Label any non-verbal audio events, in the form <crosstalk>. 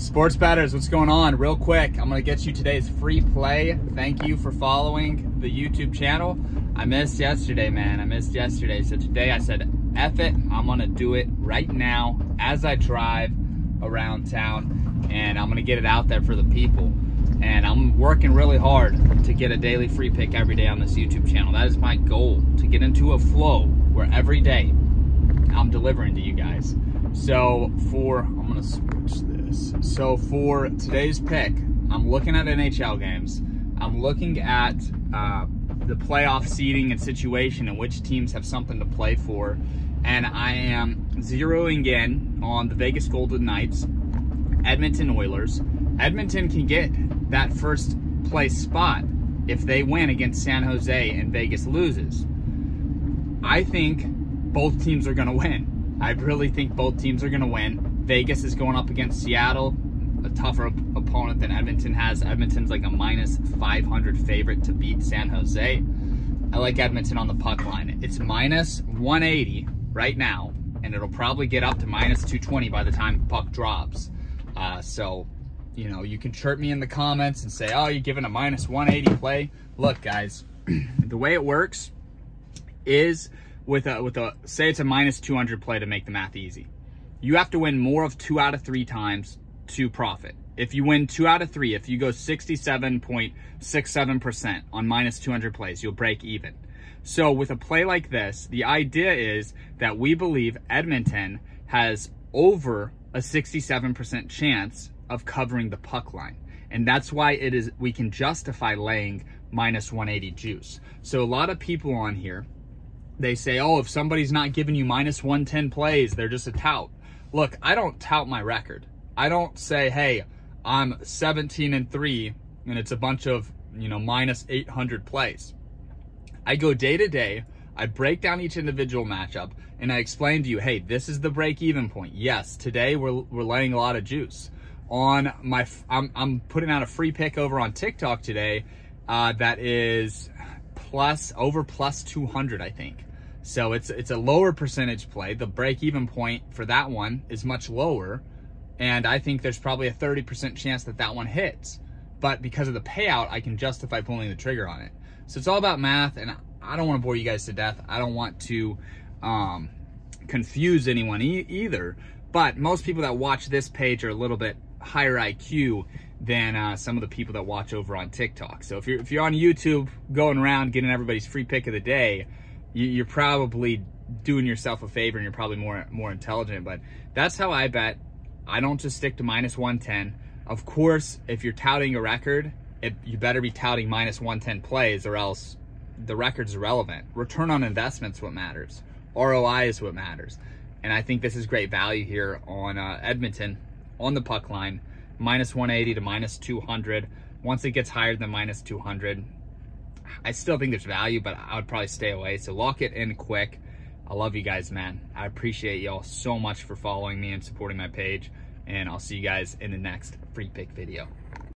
Sports betters, what's going on? Real quick, I'm gonna get you today's free play. Thank you for following the YouTube channel. I missed yesterday, man. I missed yesterday. So today I said, F it, I'm gonna do it right now as I drive around town and I'm gonna get it out there for the people. And I'm working really hard to get a daily free pick every day on this YouTube channel. That is my goal, to get into a flow where every day I'm delivering to you guys. So for, I'm gonna switch this. So for today's pick, I'm looking at NHL games. I'm looking at uh, the playoff seeding and situation and which teams have something to play for. And I am zeroing in on the Vegas Golden Knights, Edmonton Oilers. Edmonton can get that first place spot if they win against San Jose and Vegas loses. I think both teams are going to win. I really think both teams are going to win. Vegas is going up against Seattle, a tougher op opponent than Edmonton has. Edmonton's like a minus 500 favorite to beat San Jose. I like Edmonton on the puck line. It's minus 180 right now, and it'll probably get up to minus 220 by the time puck drops. Uh, so, you know, you can chirp me in the comments and say, oh, you're giving a minus 180 play. Look, guys, <clears throat> the way it works is with a, with a, say it's a minus 200 play to make the math easy. You have to win more of two out of three times to profit. If you win two out of three, if you go 67.67% on minus 200 plays, you'll break even. So with a play like this, the idea is that we believe Edmonton has over a 67% chance of covering the puck line. And that's why it is we can justify laying minus 180 juice. So a lot of people on here they say, oh, if somebody's not giving you minus 110 plays, they're just a tout. Look, I don't tout my record. I don't say, hey, I'm 17 and 3 and it's a bunch of, you know, minus 800 plays. I go day to day, I break down each individual matchup, and I explain to you, hey, this is the break even point. Yes, today we're, we're laying a lot of juice. On my, I'm, I'm putting out a free pick over on TikTok today uh, that is plus, over plus 200, I think. So it's it's a lower percentage play. The break even point for that one is much lower. And I think there's probably a 30% chance that that one hits. But because of the payout, I can justify pulling the trigger on it. So it's all about math. And I don't want to bore you guys to death. I don't want to um, confuse anyone e either. But most people that watch this page are a little bit higher IQ than uh, some of the people that watch over on TikTok. So if you're, if you're on YouTube going around getting everybody's free pick of the day, you're probably doing yourself a favor and you're probably more more intelligent. But that's how I bet. I don't just stick to minus 110. Of course, if you're touting a record, it, you better be touting minus 110 plays or else the record's irrelevant. Return on investment's what matters. ROI is what matters. And I think this is great value here on uh, Edmonton on the puck line, minus 180 to minus 200. Once it gets higher than minus 200, I still think there's value, but I would probably stay away. So lock it in quick. I love you guys, man. I appreciate y'all so much for following me and supporting my page. And I'll see you guys in the next free pick video.